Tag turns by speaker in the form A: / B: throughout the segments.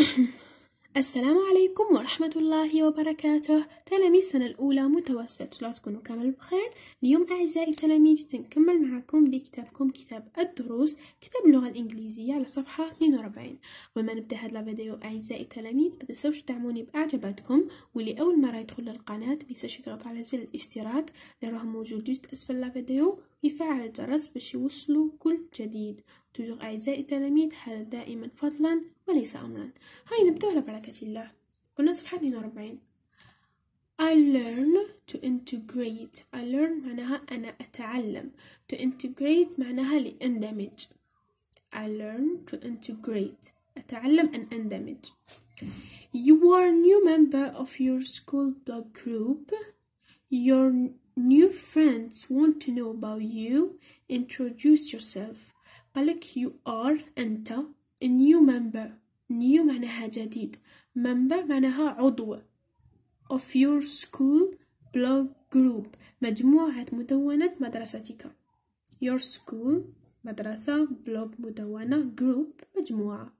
A: السلام عليكم ورحمة الله وبركاته. تلاميذ السنة الأولى متوسط لا تكونوا كامل بخير. اليوم أعزائي التلاميذ نكمل معكم بكتابكم كتاب الدروس كتاب اللغة الإنجليزية على صفحة 42 وما نبدأ هذا الفيديو أعزائي التلاميذ بتنسوش تدعموني بإعجاباتكم واللي أول مرة يدخل للقناة بيساش يضغط على زر الاشتراك اللي راه موجود جزء أسفل الفيديو ويفعل الجرس باش يوصلوا كل جديد. توجور أعزائي التلاميذ هذا دائما فضلا وليس أمرا هاي نبدأ على بركة الله قلنا صفحة 42 I learn to integrate I learn معناها أنا أتعلم to integrate معناها لأندمج I learn to integrate أتعلم أن أندمج You are new member of your school blog group Your new friends want to know about you Introduce yourself قالك you are أنت a new member new معناها جديد member معناها عضو of your school blog group مجموعة مدونة مدرستك your school مدرسة blog مدونة group مجموعة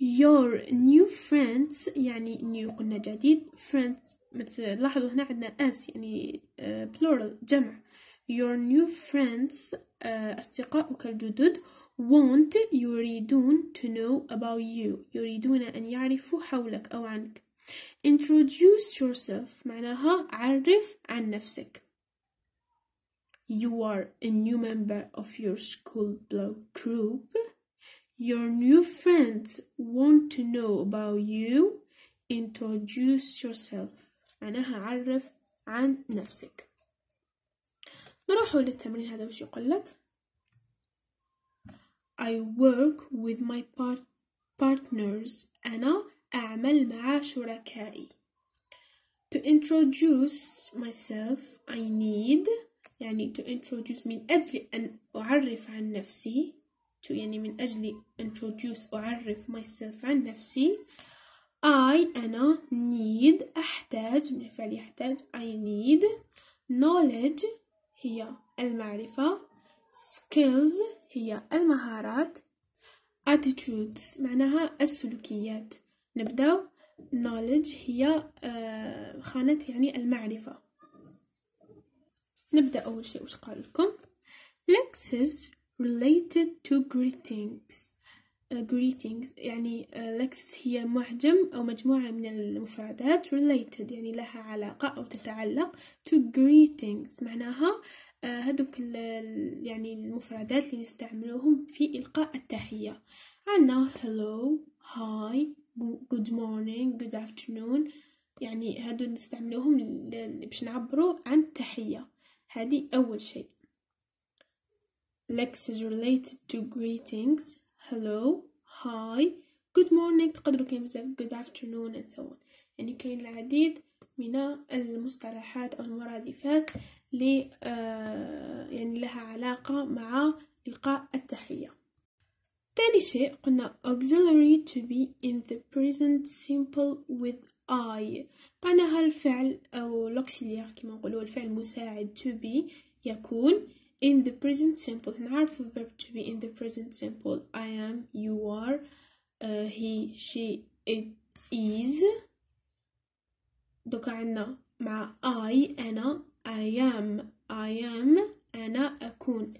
A: your new friends يعني new قلنا جديد friends مثل لاحظوا هنا عندنا s يعني uh, plural جمع your new friends uh, أصدقاؤك الجدد want يريدون to know about you يريدون أن يعرفوا حولك أو عنك introduce yourself معناها عرف عن نفسك you are a new member of your school blog group your new friends want to know about you introduce yourself معناها عرف عن نفسك نروحوا للتمرين هذا وش يقول لك؟ I work with my part partners أنا أعمل مع شركائي. To introduce myself I need يعني to introduce من أجل أن أعرف عن نفسي to يعني من أجل introduce أعرف myself عن نفسي I أنا need أحتاج من الفعل يحتاج I need knowledge هي المعرفة. Skills هي المهارات. Attitudes معناها السلوكيات. نبدأ. Knowledge هي خانة يعني المعرفة. نبدأ أول شيء وش قال لكم؟ Lexes related to greetings. Greetings. يعني uh, lex هي معجم أو مجموعة من المفردات related يعني لها علاقة أو تتعلق to greetings. معناها هذوك يعني المفردات اللي نستعملوهم في إلقاء التحية. عنا hello hi good morning good afternoon. يعني هادو نستعملوهم باش نعبروا عن التحية. هذه أول شيء. Lex is related to greetings. Hello hi good morning تقدروا كاين بزاف good afternoon and so on. يعني كاين العديد من المصطلحات أو المرادفات اللي يعني لها علاقة مع إلقاء التحية. تاني شيء قلنا auxiliary to be in the present simple with I. معناها الفعل أو l'auxiliaire كما نقولوا الفعل المساعد to be يكون in the present simple نعرف verb to be in the present simple I am you are uh, he she it is دوكا عنا مع I أنا I am I am أنا أكون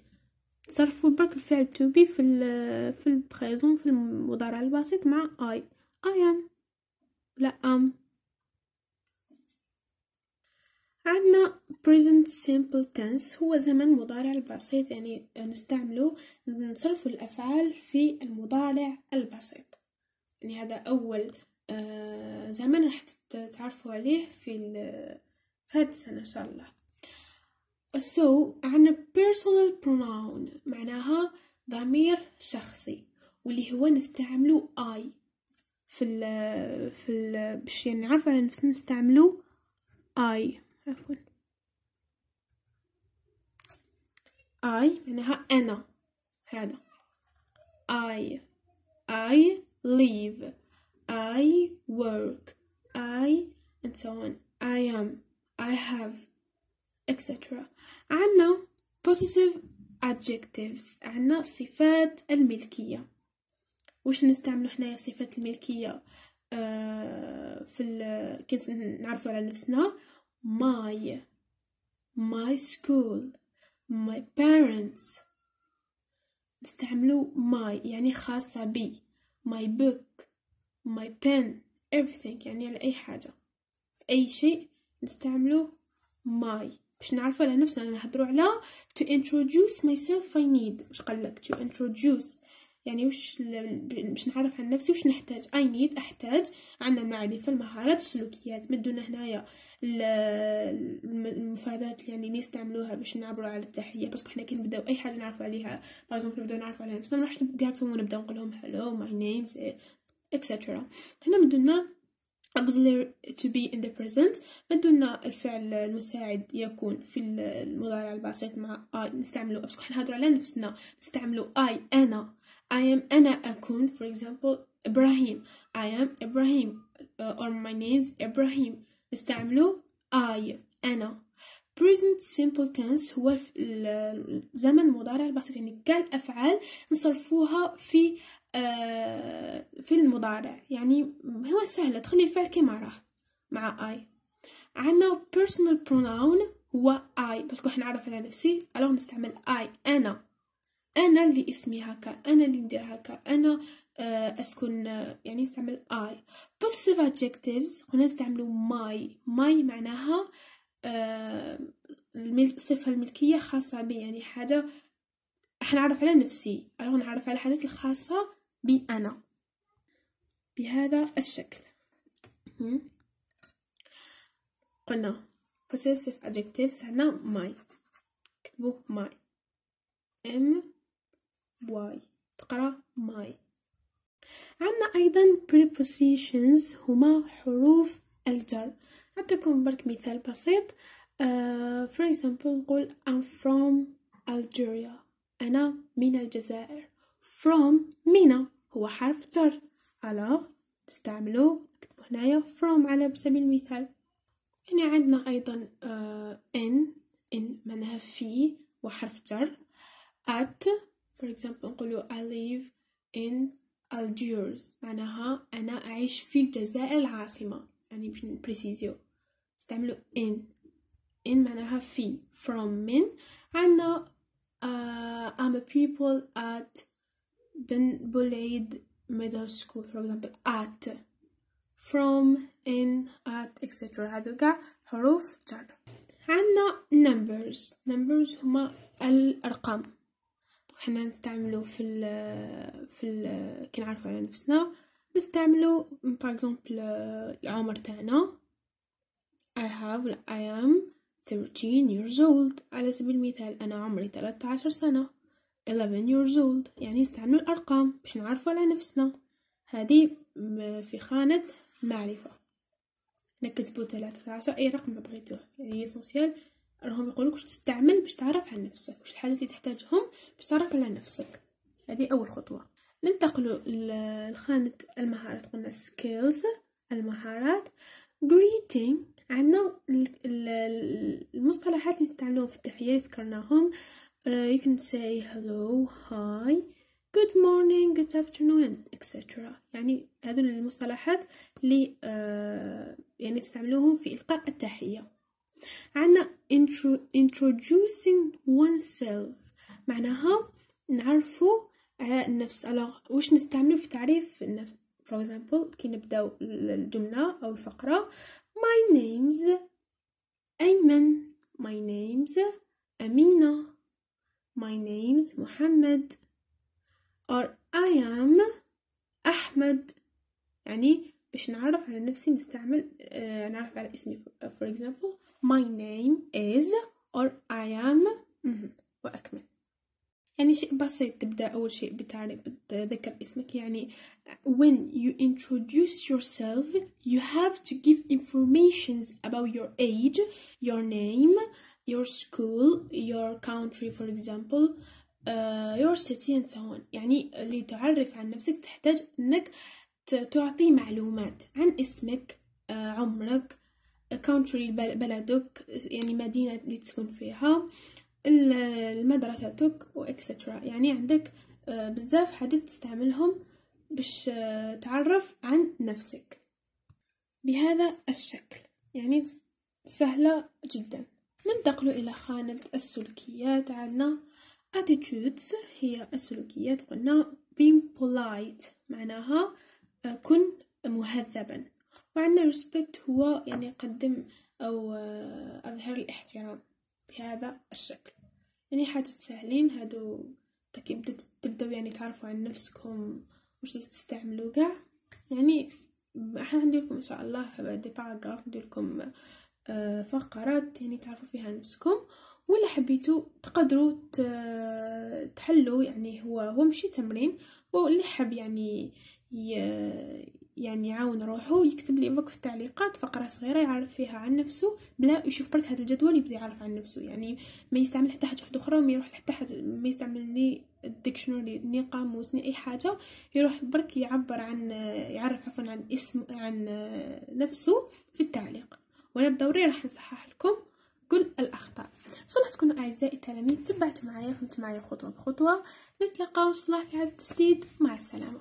A: تصرفوا برك الفعل to be في ال في البريزون في المضارع البسيط مع I I am لا am عندنا present simple tense هو زمن مضارع البسيط يعني نستعمله نصرف الأفعال في المضارع البسيط. يعني هذا أول آه زمن راح تتعرفوا عليه في في هاد السنة إن شاء الله. So عندنا personal pronoun معناها ضمير شخصي واللي هو نستعملو I. في ال في ال باش يعني نعرف على نفسنا نستعملو I. عفوا. I معناها أنا. هذا. I. I live I work. I and so on. I am. I have. etc عنا possessive adjectives. عنا صفات الملكية. وش نستعملو حنايا صفة الملكية؟ آه في كي نعرفو على نفسنا. my my school my parents نستعملو my يعني خاصة بي my book my pen everything يعني على أي حاجة في أي شيء نستعملو my باش نعرفو على نفسنا نهضرو على to introduce myself I need وش قالك to introduce يعني وش باش نعرف عن نفسي وش نحتاج. I need أحتاج عندنا المعرفة المهارات السلوكيات. مدونا هنايا المفردات اللي يعني نستعملوها باش نعبروا على التحية. بس إحنا كي نبداو أي حاجة نعرفوا عليها par exemple نبداو نعرفوا على نفسنا نروحش directement ونبداو نقولهم hello my name etc هنا مدونا auxiliary to be in the present. مدونا الفعل المساعد يكون في المضارع البسيط مع I. نستعملو بس إحنا نهضروا على نفسنا. نستعملو I أنا. I am أنا أكون for example إبراهيم I am إبراهيم uh, or my name is إبراهيم نستعملو I أنا. Present simple tense هو الزمن المضارع البسيط يعني كاع الأفعال نصرفوها في آه في المضارع. يعني هو سهل تخلي الفعل كما راه مع I. عندنا personal pronoun هو I. بس كو نعرف على نفسي ألو نستعمل I أنا. أنا اللي اسمي هكا أنا اللي ندير هكا أنا آه، أسكن آه، يعني نستعمل I. Possessive adjectives هنا نستعملو my. My معناها آه، الصفة الملكية خاصة بي يعني حاجة حنعرف على نفسي. أنا نعرف على الحاجات الخاصة بي أنا. بهذا الشكل. قلنا possessive adjectives هنا my. كتبوا my. M Y. تقرأ my. عندنا أيضا prepositions هما حروف الجر. نعطيكم برك مثال بسيط. uh, for example نقول I'm from Algeria. أنا من الجزائر. From من هو حرف جر. alors تستعملوا نكتبو هنايا from على سبيل المثال. يعني عندنا أيضا uh, in. in معناها في وحرف جر. At for example نقولوا I live in Algiers. معناها أنا أعيش في الجزائر العاصمة. يعني باش نبريسيزيو. نستعملوا in. In معناها في. From من؟ عندنا uh, I'm a people at بن بولعيد middle school. For example at. From in at etc هذو قاع حروف جر. عندنا numbers. Numbers هما الأرقام. حنا نستعملو في ال في ال كي نعرفو على نفسنا نستعملو باغ اكزومبل العمر تاعنا. I have I am 13 years old. على سبيل المثال أنا عمري 13 سنة. 11 years old. يعني نستعملو الأرقام باش نعرفو على نفسنا. هذه في خانة معرفة نكتبو 13 أي رقم بغيتوه يعني اسونسيال راهم يقولوك واش تستعمل باش تعرف عن نفسك واش الحاجات اللي تحتاجهم باش تعرف على نفسك. هذه أول خطوة. ننتقلوا لخانة المهارات قلنا skills المهارات. Greeting عندنا المصطلحات اللي نستعملوهم في التحية اللي ذكرناهم. uh, you can say hello hi good morning good afternoon etc يعني هذو المصطلحات اللي uh, يعني تستعملوهم في إلقاء التحية. عندنا intro, introducing oneself. معناها نعرفو على النفس. على وش نستعملو في تعريف النفس؟ For example كي نبداو الجملة أو الفقرة my name's أيمن my name's أمينة my name's محمد or I am أحمد يعني باش نعرف على نفسي نستعمل آه نعرف على اسمي for example my name is or I am وأكمل يعني شيء بسيط تبدأ أول شيء بتعرف بتذكر اسمك يعني when you introduce yourself you have to give informations about your age your name your school your country for example uh, your city and so on يعني لتعرف عن نفسك تحتاج أنك تعطي معلومات عن اسمك uh, عمرك كونتري بلدك يعني مدينة اللي تسكن فيها مدرستك واكسترا يعني عندك آه، بزاف حاجات تستعملهم باش تعرف عن نفسك. بهذا الشكل يعني سهلة جدا. ننتقل إلى خانة السلوكيات عندنا attitudes هي السلوكيات قلنا being polite معناها كن مهذبا. وعندنا respect هو يعني قدم أو أظهر الاحترام بهذا الشكل. يعني حاجة سهلين هادو تبدأوا يعني تعرفوا عن نفسكم وش تستعملوا قاع يعني إحنا نديرلكم إن شاء الله دي باراجراف نديرلكم آه، فقرات يعني تعرفوا فيها نفسكم. ولا حبيتوا تقدروا تحلوا يعني هو هو مشي تمرين. واللي حب يعني يعني يعاون روحه يكتب لي في التعليقات فقرة صغيرة يعرف فيها عن نفسه بلا يشوف برك هذا الجدول يبدأ يعرف عن نفسه. يعني ما يستعمل حتى حاجة أخرى وما يروح حتى حاجة ما يستعمل لي الديكشنري ني قاموس ني أي حاجة. يروح برك يعبر عن يعرف عفوا عن اسم عن نفسه في التعليق. وأنا بدوري راح نصحح لكم كل الأخطاء. صلح تكونوا أعزائي التلاميذ تبعتوا معايا فهمت معايا خطوة بخطوة. نتلاقاو صلاح في عدد جديد. مع السلامة.